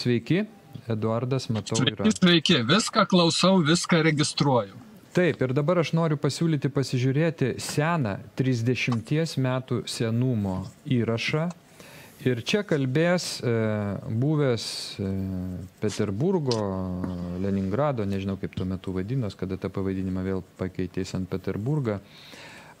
Sveiki, Eduardas, matau, yra. Sveiki, sveiki, viską klausau, viską registruoju. Taip, ir dabar aš noriu pasiūlyti pasižiūrėti seną 30 metų senumo įrašą. Ir čia kalbės e, buvęs e, Peterburgo, Leningrado, nežinau kaip tuo metu vadinos, kada tą pavadinimą vėl pakeitė į Sankt Peterburgą,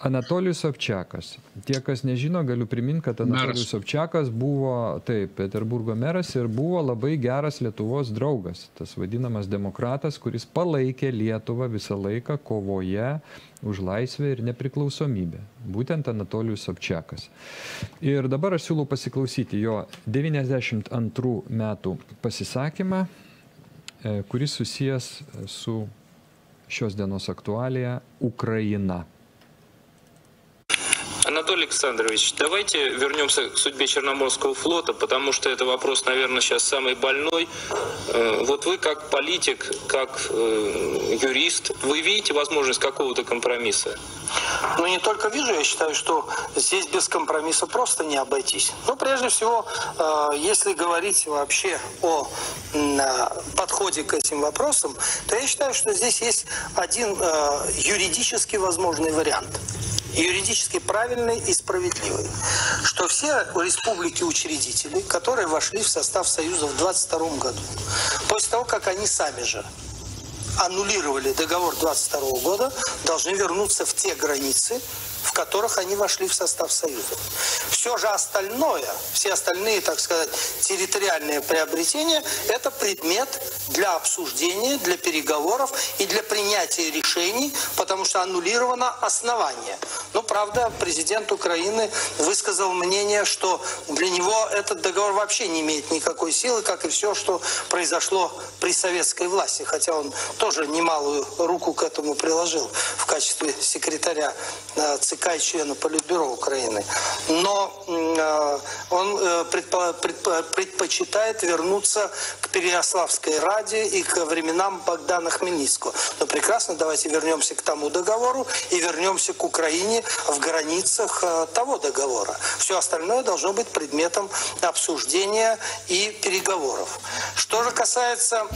Anatolijus Sobčiakas. Tie, kas nežino, galiu priminti, kad Anatolijus Meras. Sobčiakas buvo, taip, Peterburgo meras ir buvo labai geras Lietuvos draugas. Tas vadinamas demokratas, kuris palaikė Lietuvą visą laiką kovoje už laisvę ir nepriklausomybę. Būtent Anatolijus Sobčiakas. Ir dabar aš siūlau pasiklausyti jo 92 metų pasisakymą, e, kuris susijęs su šios dienos aktualija Ukraina. Анатолий Александрович, давайте вернемся к судьбе Черноморского флота, потому что это вопрос, наверное, сейчас самый больной. Э, Вот вы как политик, как э, юрист, вы видите возможность какого-то компромисса? Ну, не только вижу, я считаю, что здесь без компромисса просто не обойтись. Ну, прежде всего, э, если говорить вообще о подходе к этим вопросам, то я считаю, что здесь есть один юридически возможный вариант. Юридически правильный и справедливый. Что все республики-учредители, которые вошли в состав Союза в 22 году, после того, как они сами же аннулировали договор 22 года, должны вернуться в те границы, в которых они вошли в состав Союза. Все же остальное, все остальные, так сказать, территориальные приобретения, это предмет для обсуждения, для переговоров и для принятия решений, потому что аннулировано основание. Ну, правда, президент Украины высказал мнение, что для него этот договор вообще не имеет никакой силы, как и все, что произошло при советской власти, хотя он тоже немалую руку к этому приложил в качестве секретаря э, ЦК и члена Политбюро Украины. Но э, он э, предпо- предпо- предпочитает вернуться к Переяславской Раде и к временам Богдана Хмельницкого. Но прекрасно, давайте вернемся к тому договору и вернемся к Украине в границах того договора. Все остальное должно быть предметом обсуждения и переговоров. Что же касается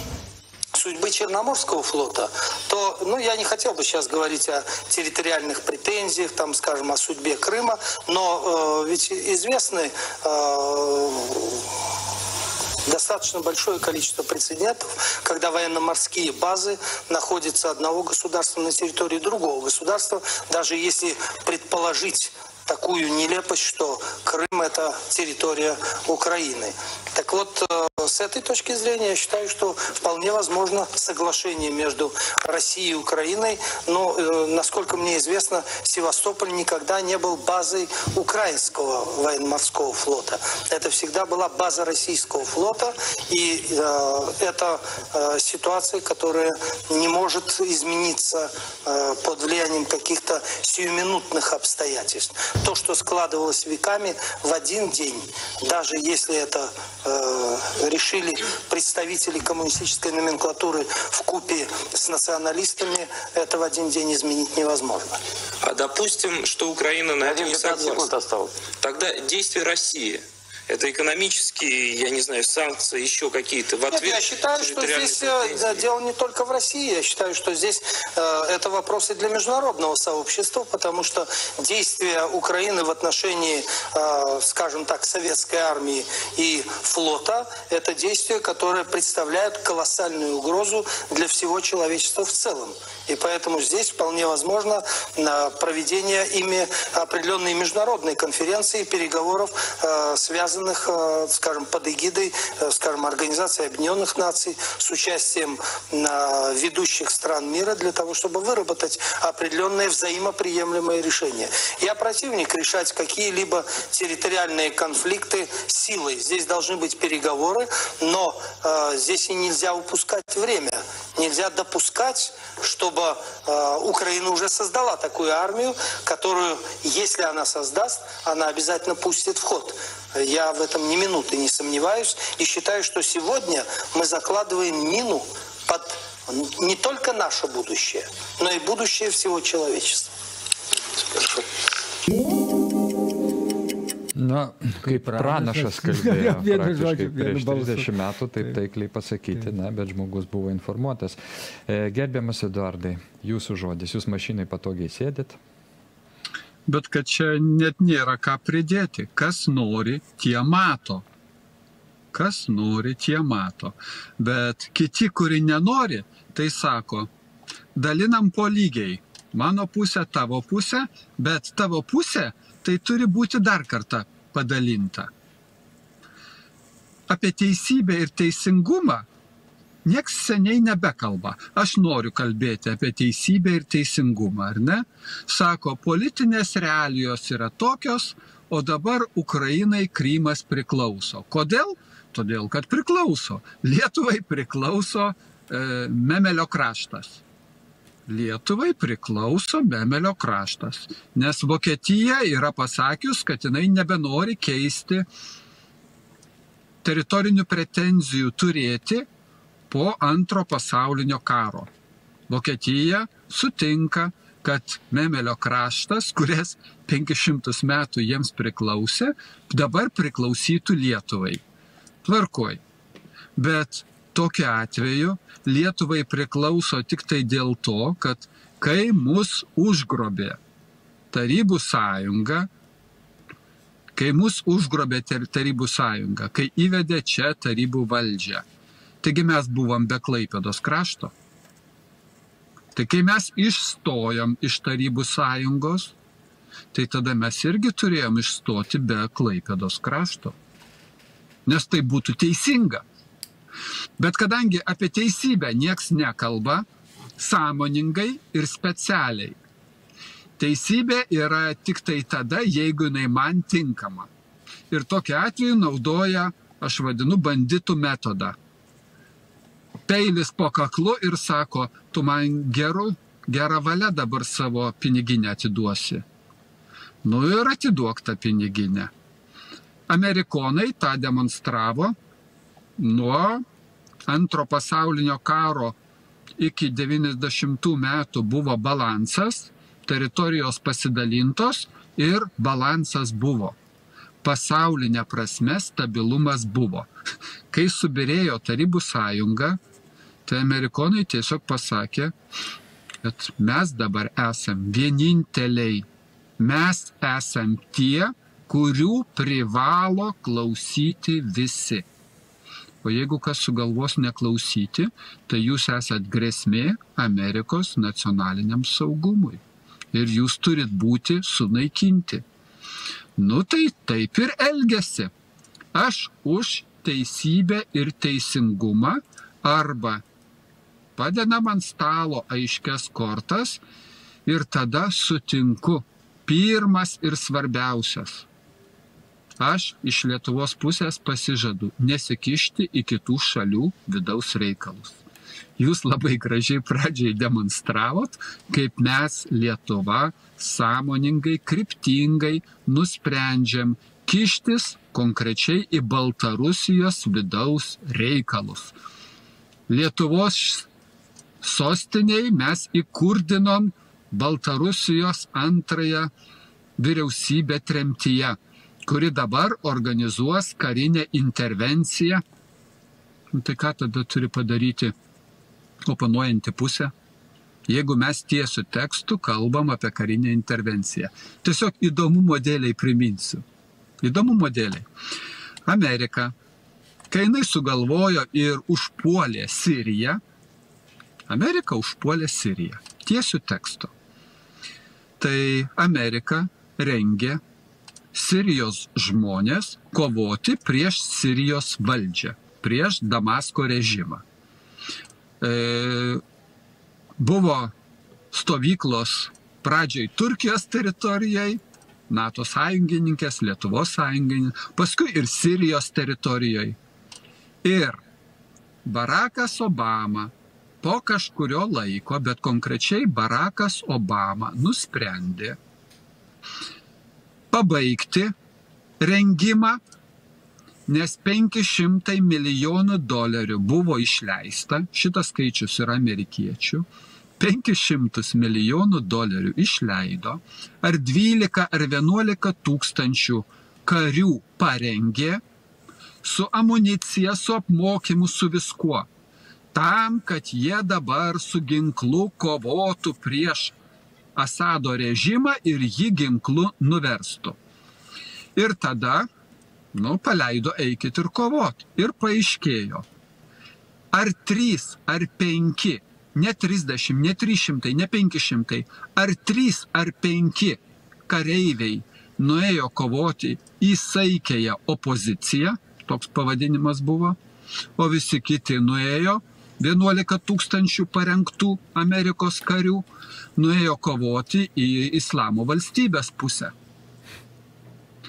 судьбы Черноморского флота, то, ну, я не хотел бы сейчас говорить о территориальных претензиях, там, скажем, о судьбе Крыма, но э, ведь известны э, достаточно большое количество прецедентов, когда военно-морские базы находятся одного государства на территории другого государства, даже если предположить такую нелепость, что Крым это территория Украины. Так вот, э, с этой точки зрения я считаю, что вполне возможно соглашение между Россией и Украиной. Но, э, насколько мне известно, Севастополь никогда не был базой украинского военно-морского флота. Это всегда была база российского флота. И э, это ситуация, которая не может измениться под влиянием каких-то сиюминутных обстоятельств. То, что складывалось веками в один день, даже если это э, решили представители коммунистической номенклатуры в купе с националистами, это в один день изменить невозможно. А допустим, что Украина на это Один не 15 секунд согласна. Тогда действия России это экономические, я не знаю, санкции, еще какие-то в Нет, ответ я считаю, что здесь э, да, дело не только в России. Я считаю, что здесь э, это вопросы для международного сообщества, потому что действия Украины в отношении, э, скажем так, советской армии и флота, это действия, которые представляют колоссальную угрозу для всего человечества в целом. И поэтому здесь вполне возможно э, проведение ими определенной международной конференции, переговоров, э, связанных, э, скажем, под эгидой, э, скажем, Организации Объединенных Наций с участием э, ведущих стран мира для того, чтобы выработать определенные взаимоприемлемые решения. Я противник решать какие-либо территориальные конфликты силой. Здесь должны быть переговоры, но здесь и нельзя упускать время. Нельзя допускать, чтобы э, Украина уже создала такую армию, которую, если она создаст, она обязательно пустит в ход. Я в этом ни минуты не сомневаюсь и считаю, что сегодня мы закладываем мину под не только наше будущее, но и будущее всего человечества. Na, kaip pranašas kalbėjo. Vienu žodžiu, prieš balsu. 30 metų taip taikliai pasakyti, na, bet žmogus buvo informuotas. E, Gerbiamas Eduardai, jūsų žodis, jūs mašinai patogiai sėdit. Bet kad čia net nėra ką pridėti. Kas nori, tie mato. Kas nori, tie mato. Bet kiti, kurie nenori, tai sako, dalinam po lygiai. Mano pusė, tavo pusė, bet tavo pusė tai turi būti dar kartą padalinta. Apie teisybę ir teisingumą nieks seniai nebekalba. Aš noriu kalbėti apie teisybę ir teisingumą, ar ne? Sako, politinės realijos yra tokios, o dabar Ukrainai Krymas priklauso. Kodėl? Todėl, kad priklauso. Lietuvai priklauso e, Memelio kraštas. Lietuvai priklauso Memelio kraštas, nes Vokietija yra pasakius, kad jinai nebenori keisti teritorinių pretenzijų turėti po antro pasaulinio karo. Vokietija sutinka, kad Memelio kraštas, kuris 500 metų jiems priklausė, dabar priklausytų Lietuvai. Tvarkoj. Bet tokiu atveju Lietuvai priklauso tik tai dėl to, kad kai mus užgrobė Tarybų sąjunga, kai mus užgrobė tar- Tarybų sąjunga, kai įvedė čia Tarybų valdžią, taigi mes buvom be Klaipėdos krašto. Tai kai mes išstojom iš Tarybų sąjungos, tai tada mes irgi turėjom išstoti be Klaipėdos krašto. Nes tai būtų teisinga. Bet kadangi apie teisybę nieks nekalba, sąmoningai ir specialiai. Teisybė yra tik tai tada, jeigu jinai man tinkama. Ir tokiu atveju naudoja, aš vadinu, banditų metodą. Peilis po kaklu ir sako, tu man geru, gerą valią dabar savo piniginę atiduosi. Nu ir atiduok tą piniginę. Amerikonai tą demonstravo nuo antro pasaulinio karo iki 90 metų buvo balansas, teritorijos pasidalintos ir balansas buvo. Pasaulinė prasme stabilumas buvo. Kai subirėjo Tarybų sąjunga, tai amerikonai tiesiog pasakė, kad mes dabar esam vieninteliai. Mes esam tie, kurių privalo klausyti visi. O jeigu kas sugalvos neklausyti, tai jūs esat grėsmė Amerikos nacionaliniam saugumui. Ir jūs turit būti sunaikinti. Nu tai taip ir elgesi. Aš už teisybę ir teisingumą arba padedam ant stalo aiškias kortas ir tada sutinku. Pirmas ir svarbiausias aš iš Lietuvos pusės pasižadu nesikišti į kitų šalių vidaus reikalus. Jūs labai gražiai pradžiai demonstravot, kaip mes Lietuva sąmoningai, kryptingai nusprendžiam kištis konkrečiai į Baltarusijos vidaus reikalus. Lietuvos sostiniai mes įkurdinom Baltarusijos antrąją vyriausybę tremtyje kuri dabar organizuos karinę intervenciją. Nu, tai ką tada turi padaryti oponuojanti pusė? Jeigu mes tiesiu tekstu kalbam apie karinę intervenciją. Tiesiog įdomumo dėliai priminsiu. Įdomumo dėliai. Amerika, kai jinai sugalvojo ir užpuolė Siriją, Amerika užpuolė Siriją. Tiesiu tekstu. Tai Amerika rengė Sirijos žmonės kovoti prieš Sirijos valdžią, prieš Damasko režimą. E, buvo stovyklos pradžioj Turkijos teritorijai, NATO sąjungininkės, Lietuvos sąjungininkės, paskui ir Sirijos teritorijoje. Ir Barakas Obama po kažkurio laiko, bet konkrečiai Barakas Obama nusprendė pabaigti rengimą, nes 500 milijonų dolerių buvo išleista, šitas skaičius yra amerikiečių, 500 milijonų dolerių išleido, ar 12 ar 11 tūkstančių karių parengė su amunicija, su apmokymu, su viskuo. Tam, kad jie dabar su ginklu kovotų prieš Asado režimą ir jį ginklu nuverstų. Ir tada, nu, paleido eikit ir kovot. Ir paaiškėjo, ar trys, ar penki, ne 30, ne 300, ne 500, ar trys, ar penki kareiviai nuėjo kovoti į saikėją opoziciją, toks pavadinimas buvo, o visi kiti nuėjo, 11 tūkstančių parengtų Amerikos karių, nuėjo kovoti į islamo valstybės pusę.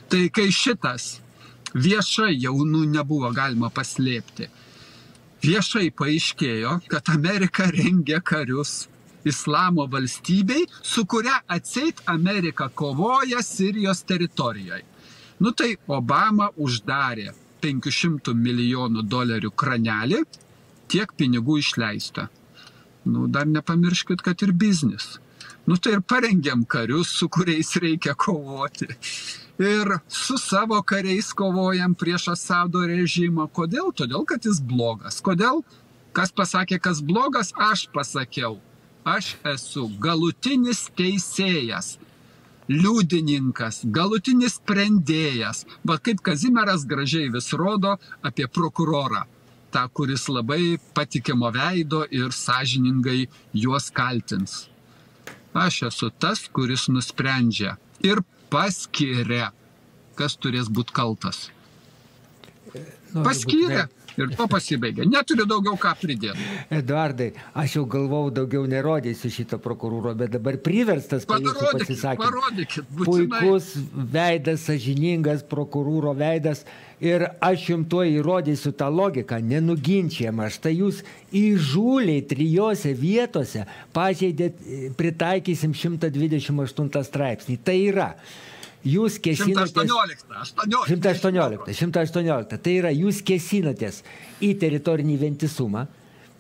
Tai kai šitas viešai jau nu, nebuvo galima paslėpti, viešai paaiškėjo, kad Amerika rengia karius islamo valstybei, su kuria atseit Amerika kovoja Sirijos teritorijoje. Nu tai Obama uždarė 500 milijonų dolerių kranelį, tiek pinigų išleista. Nu, dar nepamirškit, kad ir biznis. Nu tai ir parengiam karius, su kuriais reikia kovoti. Ir su savo kariais kovojam prieš Asado režimą. Kodėl? Todėl, kad jis blogas. Kodėl? Kas pasakė, kas blogas, aš pasakiau. Aš esu galutinis teisėjas liudininkas, galutinis sprendėjas. Bet kaip Kazimieras gražiai vis rodo apie prokurorą, tą, kuris labai patikimo veido ir sąžiningai juos kaltins. Aš esu tas, kuris nusprendžia ir paskiria, kas turės būti kaltas. Paskyrė ir to pasibaigė. Neturiu daugiau ką pridėti. Eduardai, aš jau galvau daugiau nerodysiu šito prokuroro, bet dabar priverstas Parodykit, pasisakymų. parodykit, būtinai. Puikus veidas, sažiningas prokuroro veidas. Ir aš jums tuo įrodysiu tą logiką, nenuginčiamą. Štai jūs įžūliai trijose vietose pažeidėt, e, pritaikysim 128 straipsnį. Tai yra, jūs kesinatės... 118. 18. 118. 118. Tai yra, jūs kesinatės į teritorinį vientisumą,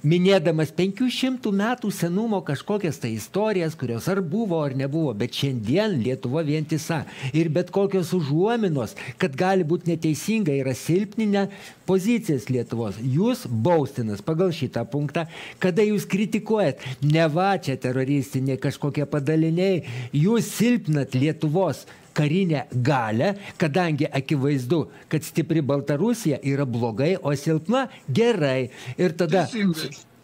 minėdamas 500 metų senumo kažkokias tai istorijas, kurios ar buvo, ar nebuvo, bet šiandien Lietuva vientisa. Ir bet kokios užuominos, kad gali būti neteisinga, yra silpninę pozicijas Lietuvos. Jūs baustinas pagal šitą punktą, kada jūs kritikuojat, ne va čia teroristiniai kažkokie padaliniai, jūs silpnat Lietuvos karinę galę, kadangi akivaizdu, kad stipri Baltarusija yra blogai, o silpna gerai. Ir tada...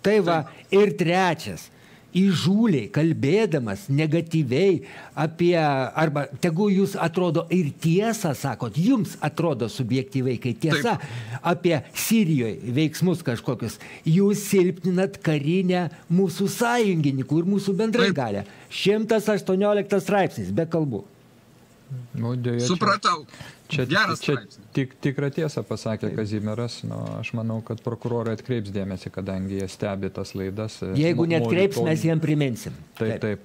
Tai va, ir trečias. Įžūliai, kalbėdamas negatyviai apie, arba tegu jūs atrodo ir tiesą sakot, jums atrodo subjektyviai, kai tiesa apie Sirijoje veiksmus kažkokius, jūs silpninat karinę mūsų sąjungininkų ir mūsų bendrai Taip. galę. 118 straipsnis, be kalbų. Nu, dėja, čia- Supratau. Čia, Geras čia tik, tikrą tiesą pasakė Kazimieras. Nu, aš manau, kad prokurorai atkreips dėmesį, kadangi jie stebi tas laidas. e, Jeigu mo- net kreips, monitoring- mes jiem priminsim. Taip, taip.